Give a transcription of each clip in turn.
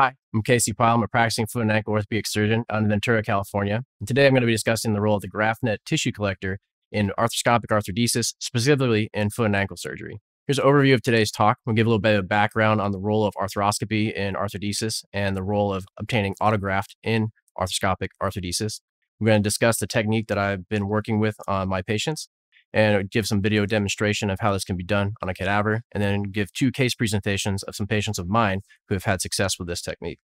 Hi, I'm Casey Pyle. I'm a practicing foot and ankle orthopedic surgeon out in Ventura, California. And today I'm going to be discussing the role of the GraftNet tissue collector in arthroscopic arthrodesis, specifically in foot and ankle surgery. Here's an overview of today's talk. We'll give a little bit of background on the role of arthroscopy in arthrodesis and the role of obtaining autograft in arthroscopic arthrodesis. We're going to discuss the technique that I've been working with on my patients and give some video demonstration of how this can be done on a cadaver, and then give two case presentations of some patients of mine who have had success with this technique.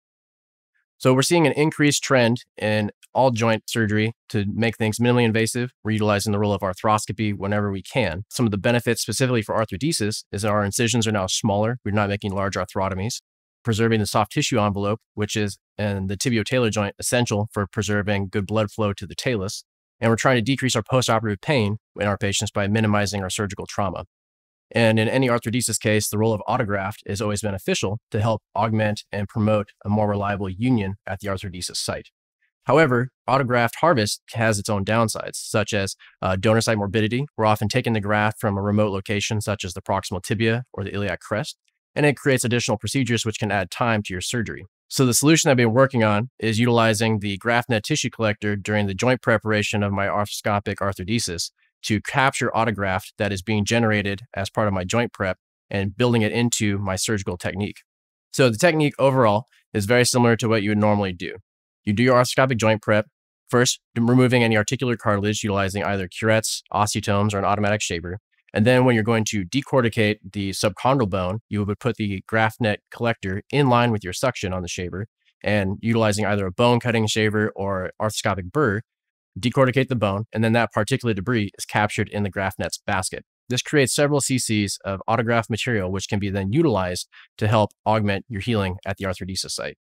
So we're seeing an increased trend in all joint surgery to make things minimally invasive. We're utilizing the role of arthroscopy whenever we can. Some of the benefits specifically for arthrodesis is that our incisions are now smaller. We're not making large arthrotomies. Preserving the soft tissue envelope, which is in the tibio-talar joint essential for preserving good blood flow to the talus and we're trying to decrease our postoperative pain in our patients by minimizing our surgical trauma. And in any arthrodesis case, the role of autograft is always beneficial to help augment and promote a more reliable union at the arthrodesis site. However, autograft harvest has its own downsides, such as uh, donor site morbidity. We're often taking the graft from a remote location, such as the proximal tibia or the iliac crest, and it creates additional procedures which can add time to your surgery. So the solution I've been working on is utilizing the GraftNet tissue collector during the joint preparation of my arthroscopic arthrodesis to capture autograft that is being generated as part of my joint prep and building it into my surgical technique. So the technique overall is very similar to what you would normally do. You do your arthroscopic joint prep, first removing any articular cartilage utilizing either curettes, osteotomes, or an automatic shaver. And then when you're going to decorticate the subchondral bone, you would put the graft net collector in line with your suction on the shaver and utilizing either a bone cutting shaver or arthroscopic burr, decorticate the bone, and then that particulate debris is captured in the graft net's basket. This creates several cc's of autograft material, which can be then utilized to help augment your healing at the arthrodesis site.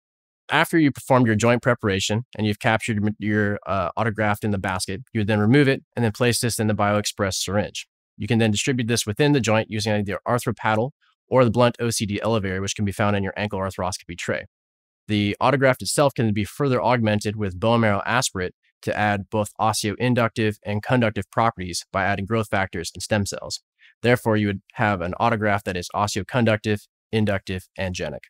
After you performed your joint preparation and you've captured your uh, autograft in the basket, you would then remove it and then place this in the BioExpress syringe. You can then distribute this within the joint using either arthro paddle or the blunt OCD elevator, which can be found in your ankle arthroscopy tray. The autograft itself can be further augmented with bone marrow aspirate to add both osteoinductive and conductive properties by adding growth factors and stem cells. Therefore, you would have an autograft that is osteoconductive, inductive, and genic.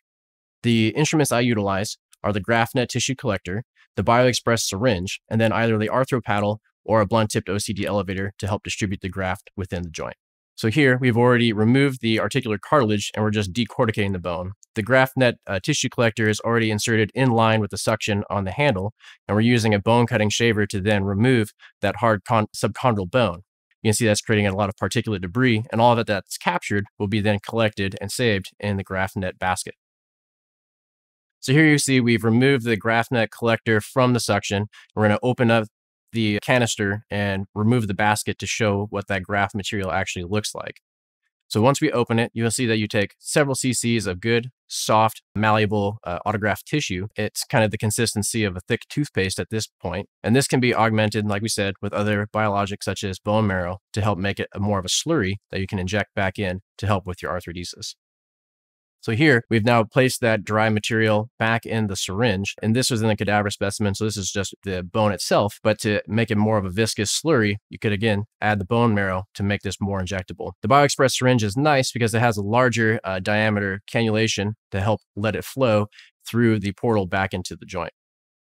The instruments I utilize are the GraftNet tissue collector, the BioExpress syringe, and then either the arthro paddle or a blunt tipped OCD elevator to help distribute the graft within the joint. So here we've already removed the articular cartilage and we're just decorticating the bone. The GraftNet uh, tissue collector is already inserted in line with the suction on the handle, and we're using a bone cutting shaver to then remove that hard con- subchondral bone. You can see that's creating a lot of particulate debris, and all of it that's captured will be then collected and saved in the graft net basket. So here you see we've removed the graft net collector from the suction. We're going to open up the canister and remove the basket to show what that graft material actually looks like. So once we open it, you'll see that you take several cc's of good, soft, malleable uh, autograft tissue. It's kind of the consistency of a thick toothpaste at this point. And this can be augmented, like we said, with other biologics such as bone marrow to help make it more of a slurry that you can inject back in to help with your arthrodesis. So here we've now placed that dry material back in the syringe. And this was in the cadaver specimen. So this is just the bone itself. But to make it more of a viscous slurry, you could again add the bone marrow to make this more injectable. The BioExpress syringe is nice because it has a larger uh, diameter cannulation to help let it flow through the portal back into the joint.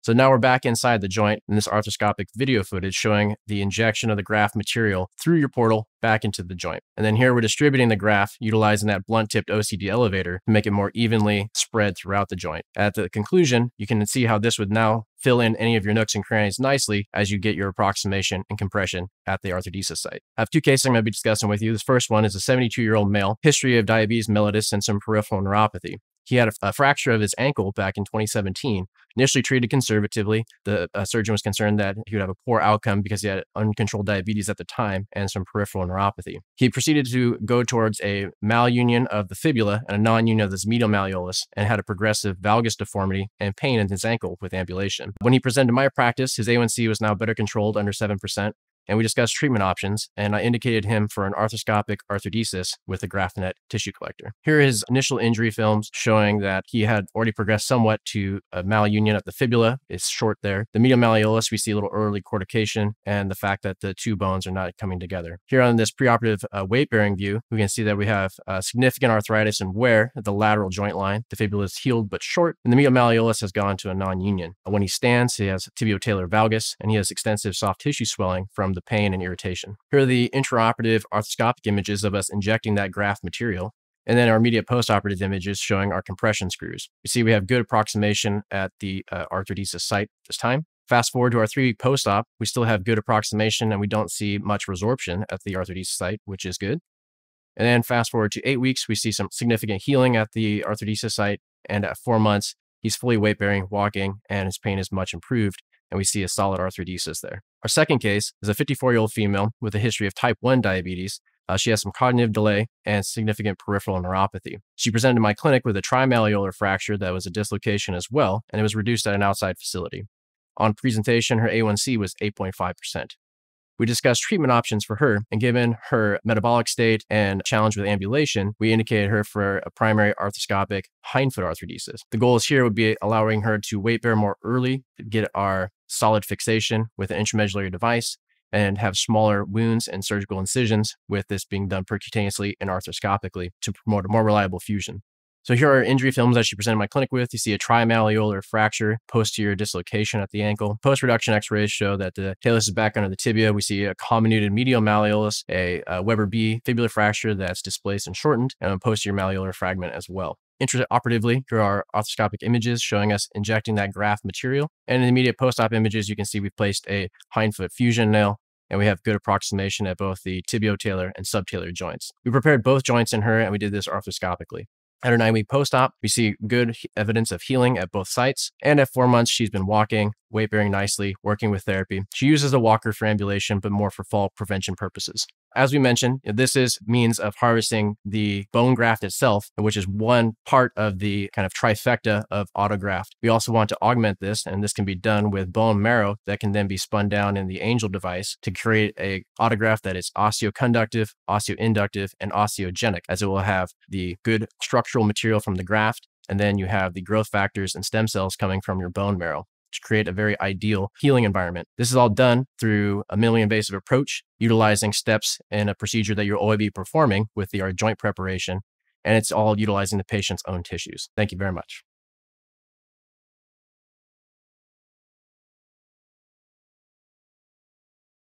So now we're back inside the joint in this arthroscopic video footage showing the injection of the graft material through your portal back into the joint. And then here we're distributing the graft utilizing that blunt tipped OCD elevator to make it more evenly spread throughout the joint. At the conclusion, you can see how this would now fill in any of your nooks and crannies nicely as you get your approximation and compression at the arthrodesis site. I have two cases I'm going to be discussing with you. This first one is a 72 year old male, history of diabetes mellitus and some peripheral neuropathy. He had a, a, fracture of his ankle back in 2017. Initially treated conservatively, the uh, surgeon was concerned that he would have a poor outcome because he had uncontrolled diabetes at the time and some peripheral neuropathy. He proceeded to go towards a malunion of the fibula and a non-union of the medial malleolus and had a progressive valgus deformity and pain in his ankle with ambulation. When he presented to my practice, his A1C was now better controlled under 7%, and we discussed treatment options, and I indicated him for an arthroscopic arthrodesis with a GraftNet tissue collector. Here are his initial injury films showing that he had already progressed somewhat to a malunion at the fibula. It's short there. The medial malleolus, we see a little early cortication, and the fact that the two bones are not coming together. Here on this preoperative uh, weight bearing view, we can see that we have uh, significant arthritis and wear at the lateral joint line. The fibula is healed but short, and the medial malleolus has gone to a non union. When he stands, he has tibio-talar valgus, and he has extensive soft tissue swelling from the pain and irritation. Here are the intraoperative arthroscopic images of us injecting that graft material. And then our immediate postoperative images showing our compression screws. You see, we have good approximation at the uh, arthrodesis site this time. Fast forward to our three week post op, we still have good approximation and we don't see much resorption at the arthrodesis site, which is good. And then fast forward to eight weeks, we see some significant healing at the arthrodesis site. And at four months, he's fully weight bearing, walking, and his pain is much improved. And we see a solid arthrodesis there. Our second case is a 54 year old female with a history of type 1 diabetes. Uh, she has some cognitive delay and significant peripheral neuropathy. She presented to my clinic with a trimalleolar fracture that was a dislocation as well, and it was reduced at an outside facility. On presentation, her A1C was 8.5%. We discussed treatment options for her, and given her metabolic state and challenge with ambulation, we indicated her for a primary arthroscopic hindfoot arthrodesis. The goals here would be allowing her to weight bear more early, get our solid fixation with an intramedullary device, and have smaller wounds and surgical incisions, with this being done percutaneously and arthroscopically to promote a more reliable fusion. So here are injury films that she presented my clinic with. You see a trimalleolar fracture, posterior dislocation at the ankle. Post-reduction x-rays show that the talus is back under the tibia. We see a comminuted medial malleolus, a, a Weber B fibular fracture that's displaced and shortened, and a posterior malleolar fragment as well. Intraoperatively, here are arthroscopic images showing us injecting that graft material. And in the immediate post-op images, you can see we placed a hindfoot fusion nail and we have good approximation at both the tibio-talar and subtalar joints. We prepared both joints in her and we did this arthroscopically. At her nine week post op, we see good evidence of healing at both sites. And at four months, she's been walking, weight bearing nicely, working with therapy. She uses a walker for ambulation, but more for fall prevention purposes. As we mentioned, this is means of harvesting the bone graft itself, which is one part of the kind of trifecta of autograft. We also want to augment this, and this can be done with bone marrow that can then be spun down in the angel device to create a autograft that is osteoconductive, osteoinductive, and osteogenic, as it will have the good structural material from the graft and then you have the growth factors and stem cells coming from your bone marrow to create a very ideal healing environment. This is all done through a minimally invasive approach, utilizing steps in a procedure that you'll always be performing with the joint preparation. And it's all utilizing the patient's own tissues. Thank you very much.